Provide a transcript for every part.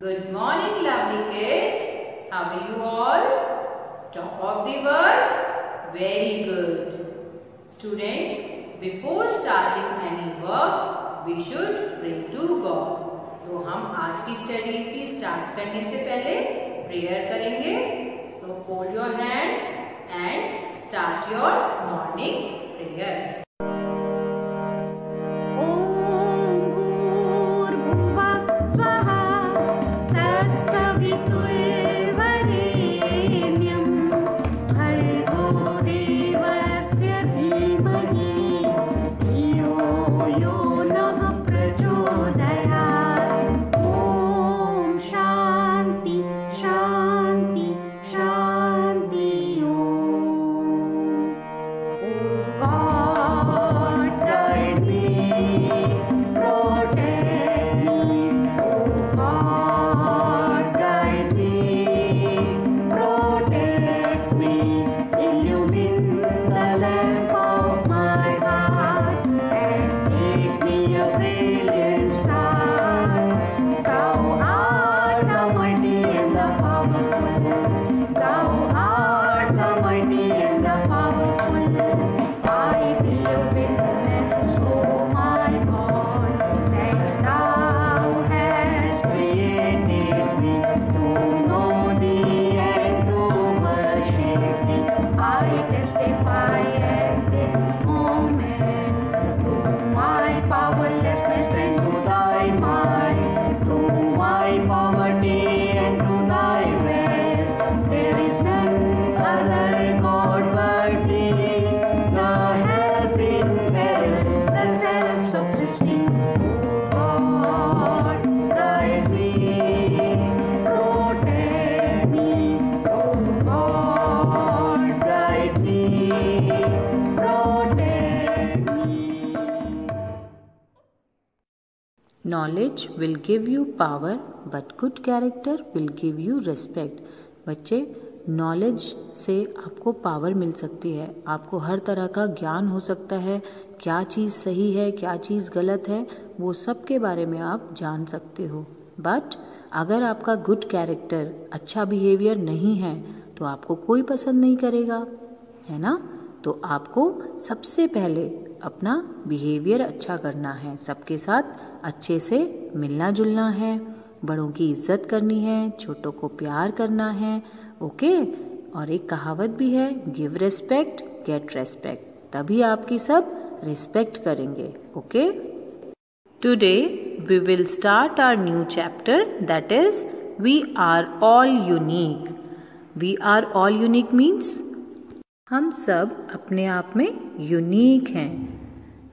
Good morning, lovely kids. How are you all? Top of the world? Very good. Students, before starting any work, we should pray to God. तो हम आज की studies भी start करने से पहले prayer करेंगे so fold your hands and start your morning prayer knowledge will give you power but good character will give you respect बच्चे नॉलेज से आपको पावर मिल सकती है। आपको हर तरह का ज्ञान हो सकता है। क्या चीज़ सही है, क्या चीज़ गलत है, वो सब के बारे में आप जान सकते हो। बट अगर आपका गुड कैरेक्टर अच्छा बिहेवियर नहीं है तो आपको कोई पसंद नहीं करेगा, है ना? तो आपको सबसे पहले अपना बिहेवियर अच्छा करना है। सबके साथ अच्छे से मिलना जुलना है। बड़ों की इज़्ज़त करनी है, छोटों को प्यार करना है ओके और एक कहावत भी है गिव रिस्पेक्ट गेट रेस्पेक्ट तभी आपकी सब रिस्पेक्ट करेंगे okay today we will start our new chapter that is we are all unique we are all unique means हम सब अपने आप में यूनिक हैं।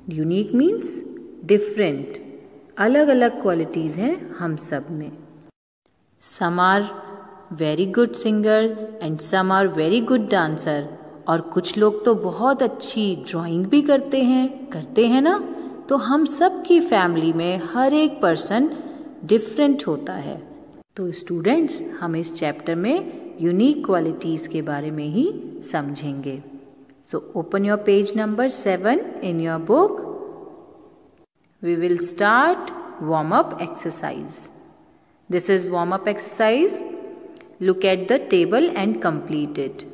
यूनिक मीन्स डिफरेंट अलग अलग क्वालिटीज़ हैं हम सब में। Some are very good singer and some are very good dancer और कुछ लोग तो बहुत अच्छी ड्राइंग भी करते हैं करते हैं ना? तो हम सब की फैमिली में हर एक पर्सन डिफरेंट होता है। तो स्टूडेंट्स हम इस चैप्टर में यूनिक क्वालिटीज़ के बारे में ही समझेंगे so open your page number seven in your book we will start warm up exercise. This is warm up exercise. Look at the table and complete it.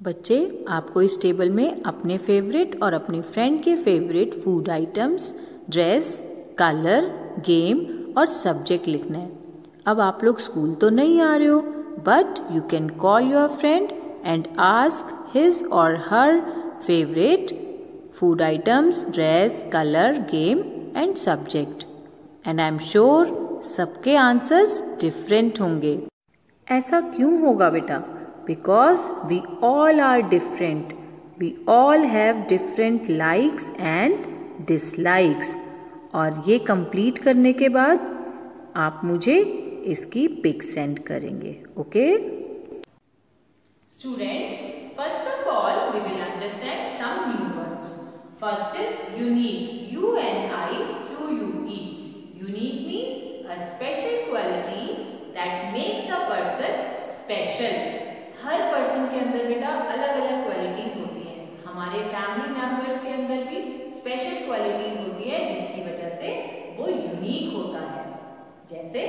बच्चे, आपको इस टेबल में अपने फेवरेट और अपने फ्रेंड के favourite food items dress colour game और subject लिखना है अब आप लोग स्कूल तो नहीं आ रहे हो but you can call your friend and ask his or her favourite food items, dress, color, game and subject. And I am sure सबके आंसर्स डिफरेंट होंगे। ऐसा क्यों होगा बेटा? Because we all are different we all have different likes and dislikes और ये complete करने के बाद आप मुझे इसकी पिक सेंड करेंगे okay students first of all we will understand some new words First is unique. U-N-I-Q-U-E. Unique means a special quality that makes a person special. हर पर्सन के अंदर बेटा अलग अलग क्वालिटीज होती हैं हमारे फैमिली मेंबर्स के अंदर भी स्पेशल क्वालिटीज होती है, जिसकी वजह से वो यूनिक होता है जैसे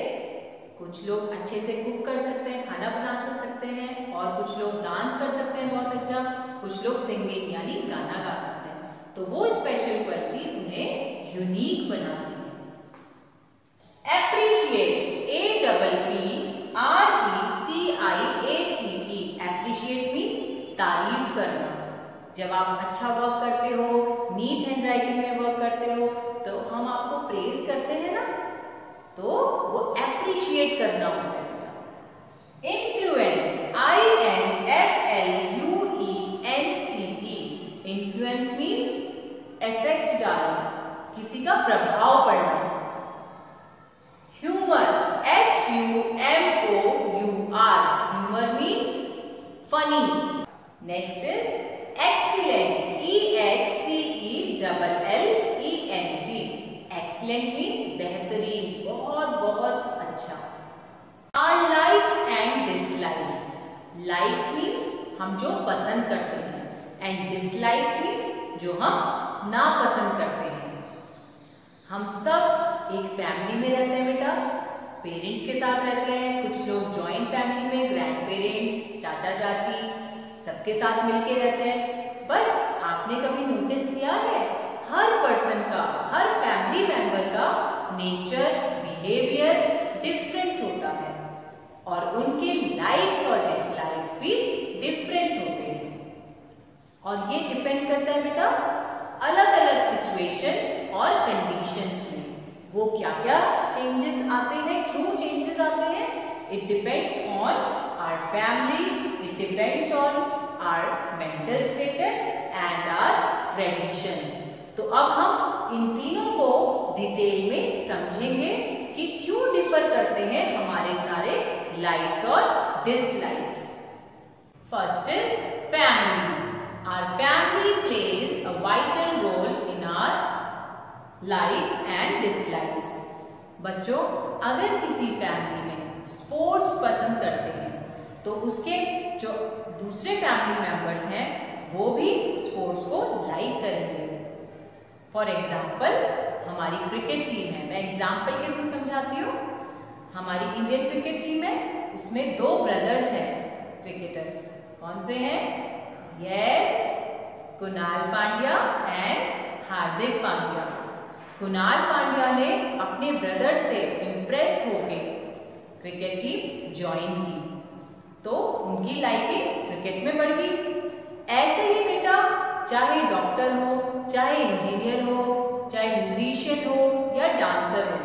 कुछ लोग अच्छे से कुक कर सकते हैं, खाना बना सकते हैं, और कुछ लोग डांस कर सकते हैं बहुत अच्छा कुछ लोग सिंगिंग यानी गाना गा सकते हैं। तो वो स्पेशल क्वालिटी उन्हें यूनिक बनाती है। Appreciate A double P R E C I A T E appreciate means तारीफ़ करना। जब आप अच्छा वर्क करते हो नीट हैंड राइटिंग में वर्क करते हो तो हम आपको प्रेज करते हैं ना। तो वो एप्रिशिएट करना होता है। Influence I N F L U N C E influence means effect डालना। किसी का प्रभाव पड़ना humour H U M O you are humour means funny next is excellent E x C E double L E N T excellent means बेहतरीन बहुत बहुत अच्छा are likes and dislikes likes means हम जो पसंद करते हैं एंड डिसलाइक्स मीन्स जो हम ना पसंद करते हैं। हम सब एक फैमिली में रहते हैं बेटा। पेरेंट्स के साथ रहते हैं। कुछ लोग जॉइंट फैमिली में ग्रैंड पेरेंट्स चाचा चाची सबके साथ मिलके रहते हैं। बट आपने कभी नोटिस किया है? हर पर्सन का, हर फैमिली मेंबर का नेचर बिहेवियर डिफरेंट होता है। और उनके लाइक्स और डिसलाइक्स भी डिफरेंट होते हैं। और ये डिपेंड करता है बेटा अलग अलग सिचुएशंस और कंडीशंस में। वो क्या क्या चेंजेस आते हैं, क्यों चेंजेस आते हैं? It depends on our family it depends on our mental status and our traditions तो अब हम इन तीनों को डिटेल में समझेंगे कि क्यों डिफर करते हैं हमारे सारे लाइक्स और dislikes first is family Our family plays a vital likes एंड dislikes. बच्चों, अगर किसी फैमिली में स्पोर्ट्स पसंद करते हैं तो उसके जो दूसरे फैमिली मेंबर्स हैं, वो भी स्पोर्ट्स को लाइक करेंगे। फॉर एग्ज़ाम्पल हमारी क्रिकेट टीम है। मैं एग्ज़ाम्पल के थ्रू समझाती हूँ। हमारी इंडियन क्रिकेट टीम है, उसमें दो ब्रदर्स हैं क्रिकेटर्स कौन से हैं? Yes Kunal Pandya and Hardik Pandya. Kunal Pandya ने अपने ब्रदर से इम्प्रेस होके क्रिकेट टीम ज्वाइन की। तो उनकी लाइकिंग क्रिकेट में बढ़ गई। ऐसे ही बेटा, चाहे डॉक्टर हो, चाहे इंजीनियर हो, चाहे म्यूजिशियन हो या डांसर हो,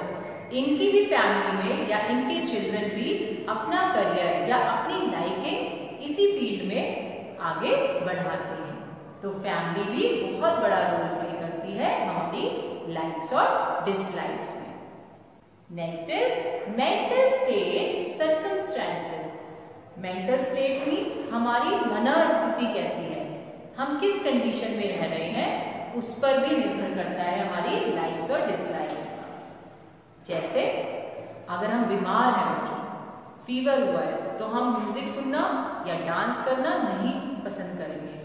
इनकी भी फैमिली में या इनके चिल्ड्रन भी अपना करियर या अपनी लाइकिंग इसी फ़ील्ड में आगे बढ़ाते हैं। तो फैमिली भी बहुत बड़ा रोल प्ले करती है हमारी लाइक्स और डिसलाइक्स में. Next is mental state circumstances mental state means हमारी मनस्थिति कैसी है? हम किस कंडीशन में रह रहे हैं? उस पर भी निर्भर करता है हमारी लाइक्स और डिसलाइक्स जैसे अगर हम बीमार हैं बच्चों फीवर हुआ है तो हम म्यूज़िक सुनना या डांस करना नहीं पसंद करेंगे.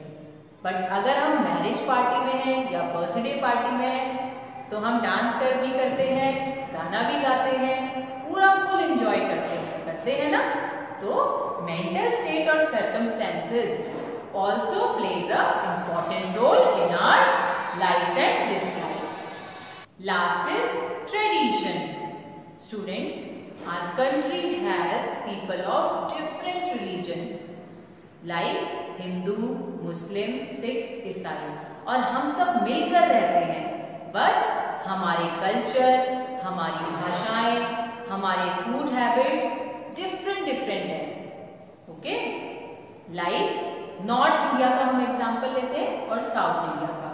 बट अगर हम मैरिज पार्टी में हैं या बर्थडे पार्टी में हैं तो हम डांस कर भी करते हैं, गाना भी गाते हैं, पूरा फुल इंजॉय करते हैं। करते हैं ना? तो मेंटल स्टेट और circumstances also plays a important role in our likes and dislikes last is traditions students our country has people of different religions like Hindu Muslim Sikh ईसाई और हम सब मिलकर रहते हैं। बट हमारे कल्चर हमारी भाषाएँ, हमारे फ़ूड हैबिट्स डिफरेंट डिफरेंट है. ओके लाइक नॉर्थ इंडिया का हम एग्जांपल लेते हैं और साउथ इंडिया का.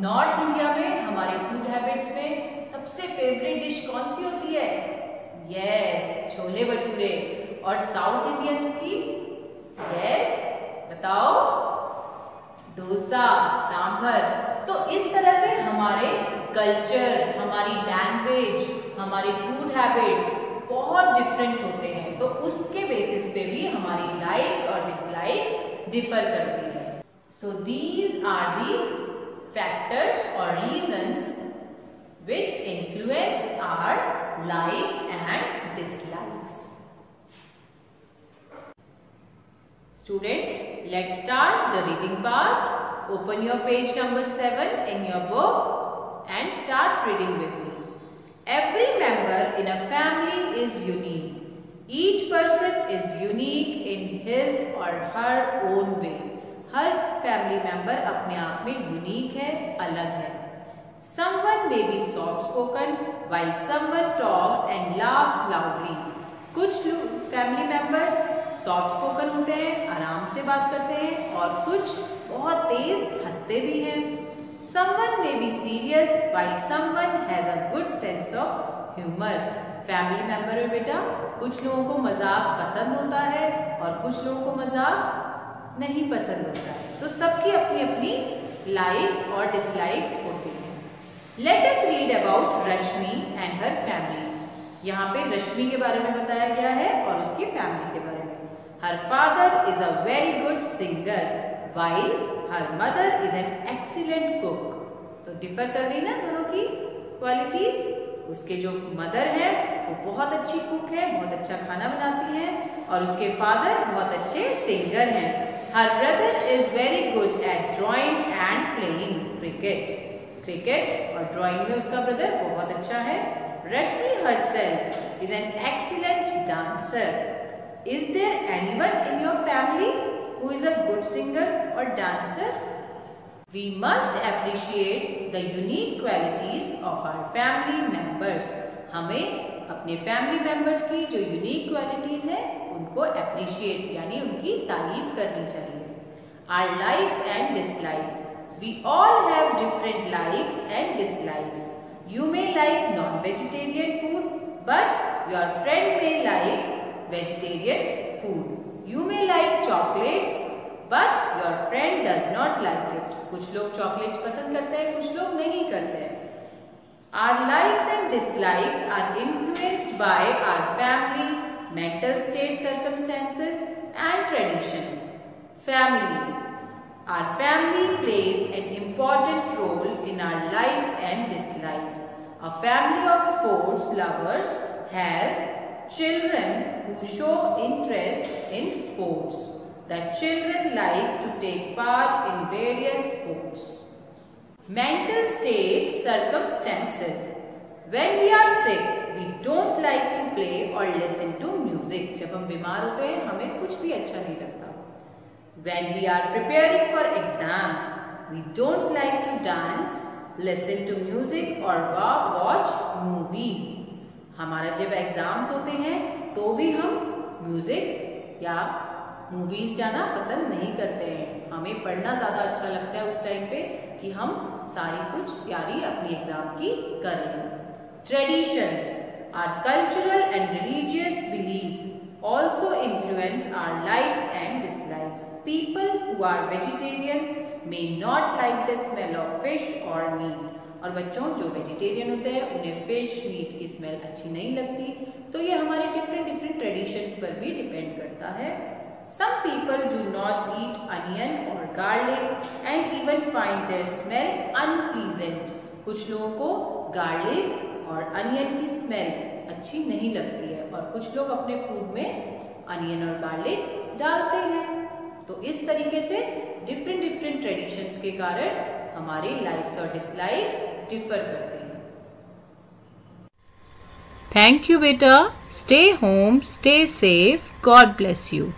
नॉर्थ इंडिया में हमारे फ़ूड हैबिट्स में सबसे फेवरेट डिश कौन सी होती है? यस छोले भटूरे. और साउथ इंडियंस की? यस बताओ. डोसा, सांभर. तो इस तरह से हमारे कल्चर हमारी लैंग्वेज हमारे फ़ूड हैबिट्स बहुत डिफरेंट होते हैं। तो उसके बेसिस पे भी हमारी लाइक्स और डिसलाइक्स डिफर करती है। So these are the factors और reasons which influence our likes and dislikes students let start the reading part Open your page number 7 in your book and start reading with me. Every member in a family is unique. Each person is unique in his or her own way. हर family member अपने आप में unique है अलग है Someone may be soft spoken while someone talks and laughs loudly. कुछ family members soft spoken होते हैं, आराम से बात करते हैं और कुछ बहुत तेज हँसते भी हैं। Someone may be serious while someone has a good sense of humour family member में बेटा, कुछ लोगों को मज़ाक पसंद होता है और कुछ लोगों को मज़ाक नहीं पसंद होता है। तो सबकी अपनी अपनी लाइक्स और डिसलाइक्स होती हैं। Let us read about Rashmi and her family यहाँ पे रश्मि के बारे में बताया गया है और उसकी फैमिली के बारे में। Her father is a very good singer, while her mother is an excellent cook. तो डिफर कर गई ना दोनों की क्वालिटीज उसके जो मदर है, वो बहुत अच्छी कुक है, बहुत अच्छा खाना बनाती है, और उसके फादर बहुत अच्छे सिंगर हैं. Her brother is very good at drawing and playing cricket cricket और ड्राइंग में उसका ब्रदर बहुत अच्छा है. Rashmi herself is an excellent dancer Is there anyone in your family who is a good singer or dancer? We must appreciate the unique qualities of our family members. हमें अपने family members की जो unique qualities है, उनको appreciate यानी उनकी तारीफ़ करनी चाहिए our likes and dislikes we all have different likes and dislikes you may like non vegetarian food but your friend may like vegetarian food. You may like chocolates but your friend does not like it. कुछ लोग chocolates पसंद करते हैं कुछ लोग नहीं करते हैं Our likes and dislikes are influenced by our family, mental state circumstances and traditions. Family Our family plays an important role in our likes and dislikes. A family of sports lovers has Children who show interest in sports. The children like to take part in various sports. Mental state circumstances. When we are sick, we don't like to play or listen to music. जब हम बीमार होते हैं हमें कुछ भी अच्छा नहीं लगता When we are preparing for exams, we don't like to dance, listen to music or watch movies. हमारा जब एग्ज़ाम्स होते हैं तो भी हम म्यूज़िक या मूवीज़ जाना पसंद नहीं करते हैं हमें पढ़ना ज़्यादा अच्छा लगता है उस टाइम पे कि हम सारी कुछ तैयारी अपनी एग्ज़ाम की कर लें traditions our cultural and religious beliefs also influence our likes and dislikes. People who are vegetarians may not like the smell of fish or meat. और बच्चों, जो वेजिटेरियन होते हैं, उन्हें फ़िश मीट की स्मेल अच्छी नहीं लगती तो ये हमारे डिफरेंट डिफरेंट ट्रेडिशंस पर भी डिपेंड करता है। Some people do not eat onion और garlic and even find their smell unpleasant कुछ लोगों को गार्लिक और अनियन की स्मेल अच्छी नहीं लगती है और कुछ लोग अपने फ़ूड में अनियन और गार्लिक डालते हैं। तो इस तरीके से डिफरेंट डिफरेंट ट्रेडिशंस के कारण हमारे लाइक्स और डिसलाइक्स डिफर करते हैं। थैंक यू बेटा। Stay home stay safe God bless you